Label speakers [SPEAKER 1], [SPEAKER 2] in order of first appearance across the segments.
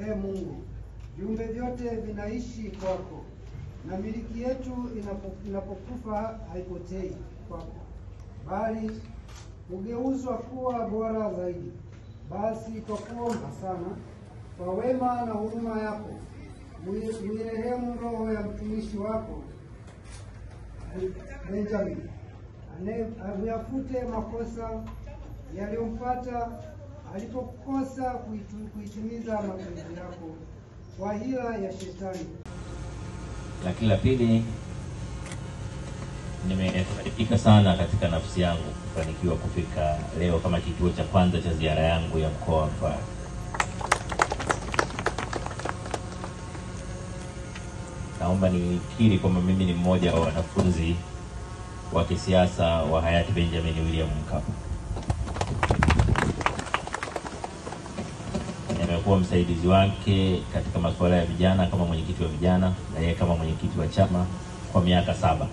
[SPEAKER 1] e Mungu, viumbe vyote vinaishi kwako, na miliki yetu inapokufa haipotei kwako, bali hugeuzwa kuwa bora zaidi. Basi kwa kuomba sana kwa wema na huruma yako, mwirehemu roho ya mtumishi wako Benjamin, ane- uyafute makosa yaliyompata alipokosa kuitimiza mapenzi yako kwa hila ya shetani.
[SPEAKER 2] Lakini la pili, nimefarijika sana katika nafsi yangu kufanikiwa kufika leo kama kituo cha kwanza cha ziara yangu ya mkoa wa Mtwara. Naomba nikiri kwamba mimi ni mmoja wa wanafunzi wa kisiasa wa hayati Benjamin William Mkapa. Nimekuwa msaidizi wake katika masuala ya vijana kama mwenyekiti wa vijana na yeye kama mwenyekiti wa chama kwa miaka saba,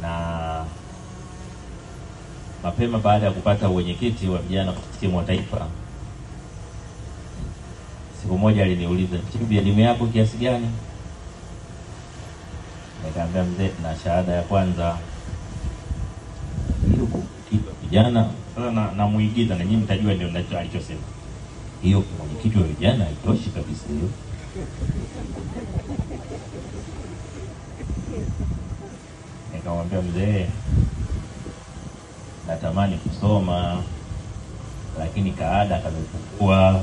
[SPEAKER 2] na mapema baada ya kupata uwenyekiti wa vijana timu wa taifa, siku moja aliniuliza, Chimbi, elimu yako kiasi gani? Nikaambia mzee, na shahada ya kwanza vijana. Sasa na muigiza na nyinyi mtajua ndio ndacho alichosema. Hiyo mwenyekiti wa vijana haitoshi kabisa hiyo. Nikamwambia mzee, natamani kusoma lakini kaada kamepungua.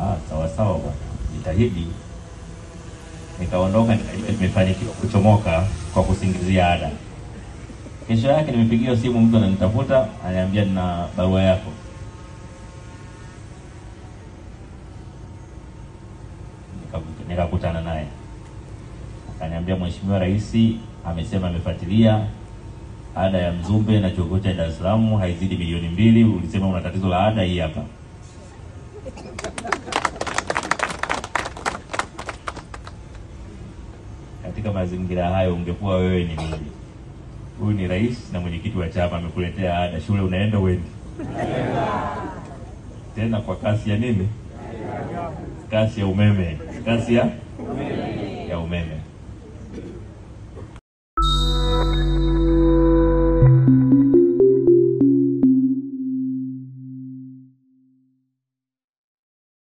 [SPEAKER 2] Ah, sawa sawa bwana, jitahidi. Nikaondoka nikajua nimefanikiwa kuchomoka kwa kusingizia ada. Kesho yake nimepigiwa simu, mtu ananitafuta, ananiambia nina barua yako. Nikakutana naye akaniambia, Mheshimiwa Rais amesema amefuatilia ada ya Mzumbe na chuo cha Dar es Salaam haizidi milioni mbili. Ulisema una tatizo la ada, hii hapa. Katika mazingira hayo, ungekuwa wewe ni nini? Huyu ni rais na mwenyekiti wa chama amekuletea ada, shule unaenda wendi tena kwa kasi ya nini? Kasi ya umeme, kasi ya? Ya umeme.